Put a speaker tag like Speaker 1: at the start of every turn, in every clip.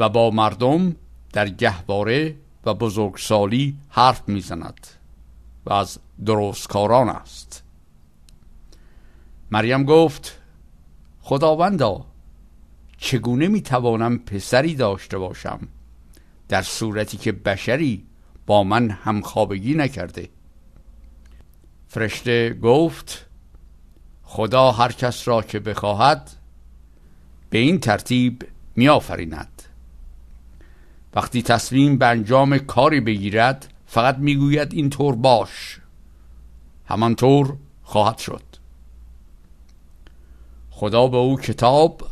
Speaker 1: و با مردم در گهواره و بزرگسالی حرف می‌زند و از درستکاران است. مریم گفت خداوندا چگونه می‌توانم پسری داشته باشم در صورتی که بشری با من همخوابگی نکرده؟ فرشته گفت خدا هر کس را که بخواهد به این ترتیب میآفریند. وقتی تصمیم به انجام کاری بگیرد فقط می‌گوید این طور باش. همانطور خواهد شد. خدا به او کتاب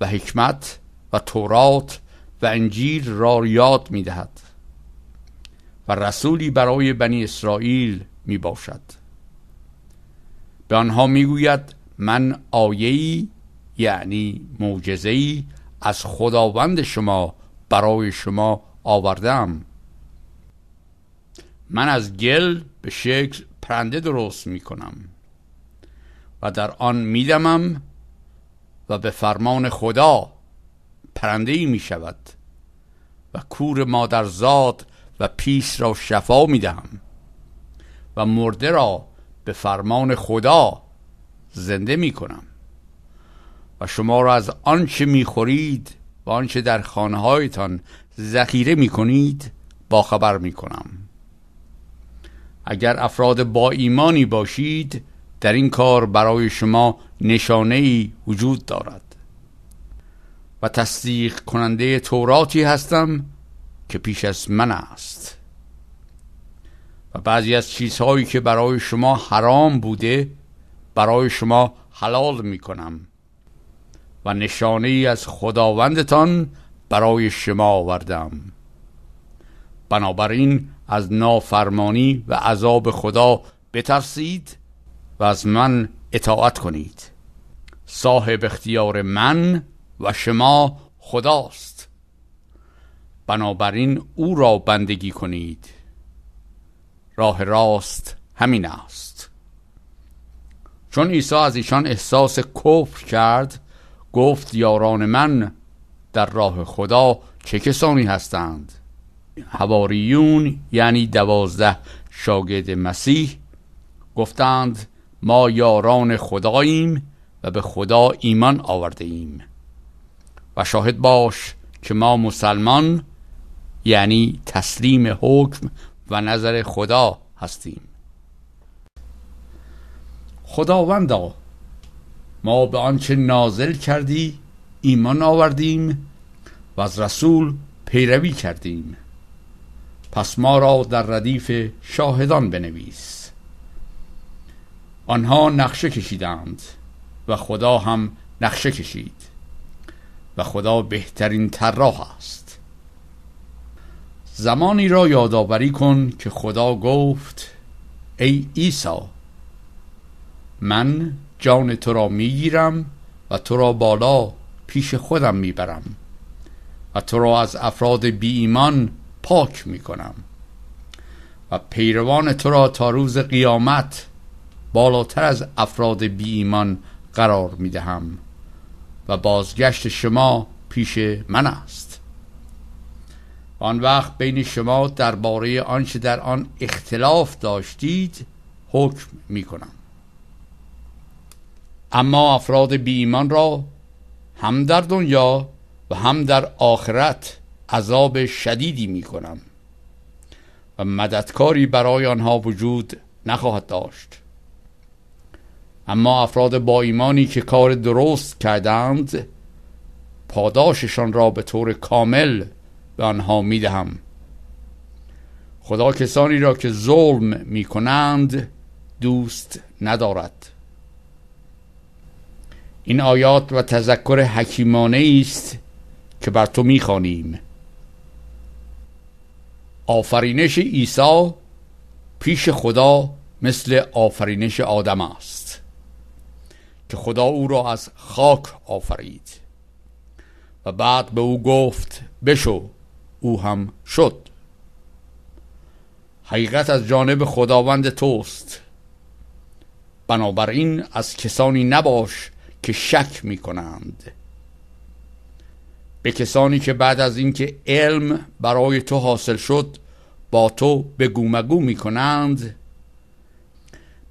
Speaker 1: و حکمت و تورات و انجیل را یاد می دهد و رسولی برای بنی اسرائیل می باشد به آنها می گوید من آیهی یعنی معجزه‌ای از خداوند شما برای شما آوردم. من از گل به شکل پرنده درست می کنم و در آن میدمم و به فرمان خدا پرنده ای می شود و کور مادرزاد و پیس را شفا می دهم و مرده را به فرمان خدا زنده می کنم و شما را از آنچه می خورید و آنچه در خانه هایتان ذخیره می کنید با خبر می کنم اگر افراد با ایمانی باشید در این کار برای شما نشانه ای وجود دارد. و تصدیق کننده توراتی هستم که پیش از من است. و بعضی از چیزهایی که برای شما حرام بوده برای شما حلال می کنم و نشانه ای از خداوندتان برای شما آوردم. بنابراین از نافرمانی و عذاب خدا بترسید و از من اطاعت کنید. صاحب اختیار من و شما خداست. بنابراین او را بندگی کنید. راه راست همین است. چون عیسی از ایشان احساس کفر کرد گفت یاران من در راه خدا چه کسانی هستند؟ هواریون یعنی دوازده شاگرد مسیح گفتند ما یاران خداییم و به خدا ایمان آورده ایم. و شاهد باش که ما مسلمان یعنی تسلیم حکم و نظر خدا هستیم. خداوندا ما به آنچه نازل کردی ایمان آوردیم و از رسول پیروی کردیم. پس ما را در ردیف شاهدان بنویس. آنها نقشه کشیدند و خدا هم نقشه کشید و خدا بهترین طراح است. زمانی را یادآوری کن که خدا گفت ای عیسی من جان تو را می‌گیرم و تو را بالا پیش خودم می‌برم و تو را از افراد بی ایمان پاک می‌کنم و پیروان تو را تا روز قیامت بالاتر از افراد بی ایمان قرار می‌دهم و بازگشت شما پیش من است. آن وقت بین شما درباره آنچه در آن اختلاف داشتید حکم می کنم اما افراد بی ایمان را هم در دنیا و هم در آخرت عذاب شدیدی می کنم. و مددکاری برای آنها وجود نخواهد داشت. اما افراد با ایمانی که کار درست کردند پاداششان را به طور کامل به آنها می دهم. خدا کسانی را که ظلم می کنند دوست ندارد. این آیات و تذکر حکیمانه است که بر تو می‌خوانیم. آفرینش عیسی پیش خدا مثل آفرینش آدم است که خدا او را از خاک آفرید و بعد به او گفت بشو او هم شد. حقیقت از جانب خداوند توست. بنابراین از کسانی نباش که شک می کنند به کسانی که بعد از اینکه علم برای تو حاصل شد با تو به گومگو می کنند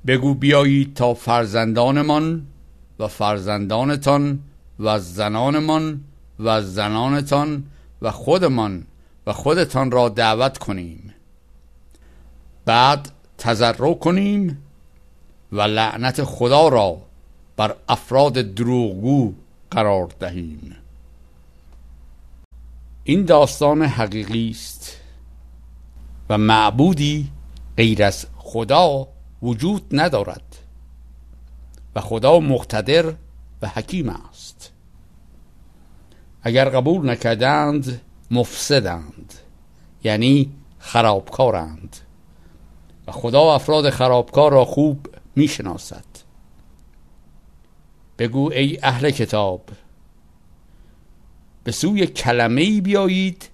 Speaker 1: بگو بیایید تا فرزندانمان و فرزندانتان و زنانمان و زنانتان و خودمان و خودتان را دعوت کنیم. بعد تذرع کنیم و لعنت خدا را بر افراد دروغگو قرار دهیم. این داستان حقیقی است و معبودی غیر از خدا وجود ندارد و خدا مقتدر و حکیم است. اگر قبول نکردند مفسدند یعنی خرابکارند. و خدا افراد خرابکار را خوب می‌شناسد. بگو ای اهل کتاب به سوی کلمه ای بیایید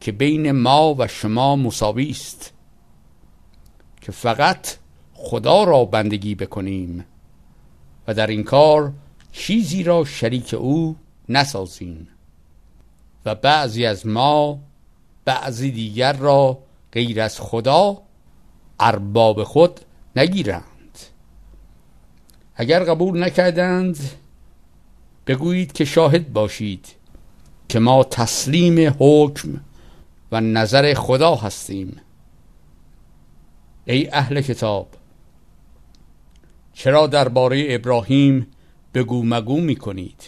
Speaker 1: که بین ما و شما مساوی است که فقط خدا را بندگی بکنیم و در این کار چیزی را شریک او نسازیم و بعضی از ما بعضی دیگر را غیر از خدا ارباب خود نگیرند. اگر قبول نکردند بگویید که شاهد باشید که ما تسلیم حکم و نظر خدا هستیم. ای اهل کتاب چرا درباره ابراهیم بگو مگو می کنید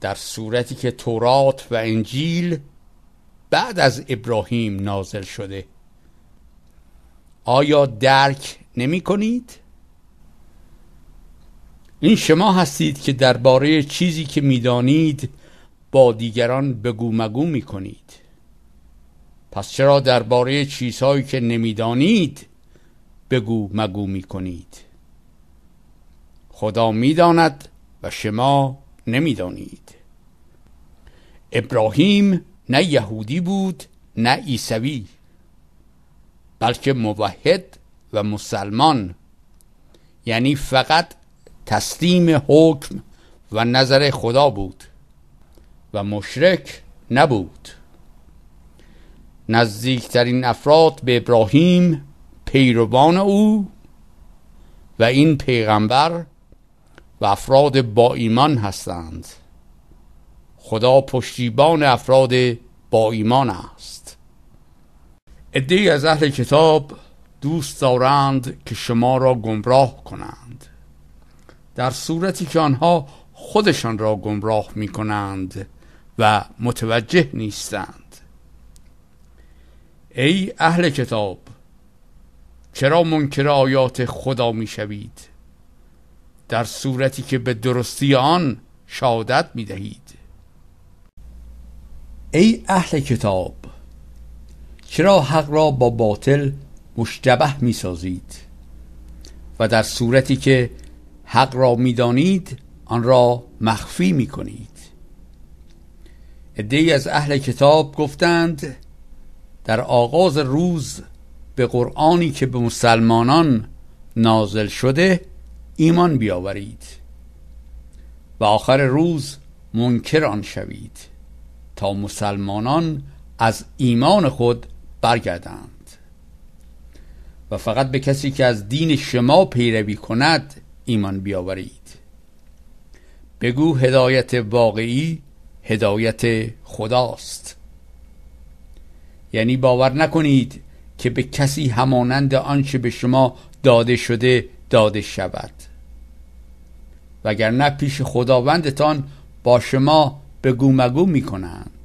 Speaker 1: در صورتی که تورات و انجیل بعد از ابراهیم نازل شده. آیا درک نمی کنید؟ این شما هستید که درباره چیزی که می‌دانید با دیگران بگو مگو می کنید پس چرا درباره چیزهایی که نمی‌دانید بگو مگو می کنید خدا می‌داند و شما نمی‌دانید. ابراهیم نه یهودی بود نه عیسوی بلکه موحد و مسلمان یعنی فقط تسلیم حکم و نظر خدا بود و مشرک نبود. نزدیکترین افراد به ابراهیم پیروان او و این پیغمبر و افراد با ایمان هستند. خدا پشتیبان افراد با ایمان است. ادهی از اهل کتاب دوست دارند که شما را گمراه کنند. در صورتی که آنها خودشان را گمراه می کنند و متوجه نیستند. ای اهل کتاب چرا منکر آیات خدا می شوید در صورتی که به درستی آن شهادت می دهید ای اهل کتاب چرا حق را با باطل مشتبه می سازید و در صورتی که حق را می دانید آن را مخفی می کنید ادهی از اهل کتاب گفتند در آغاز روز به قرآنی که به مسلمانان نازل شده ایمان بیاورید و آخر روز منکر آن شوید تا مسلمانان از ایمان خود برگردند. و فقط به کسی که از دین شما پیروی کند ایمان بیاورید. بگو هدایت واقعی هدایت خداست. یعنی باور نکنید که به کسی همانند آنچه به شما داده شده داده شود. وگرنه پیش خداوندتان با شما به گومگو می کنند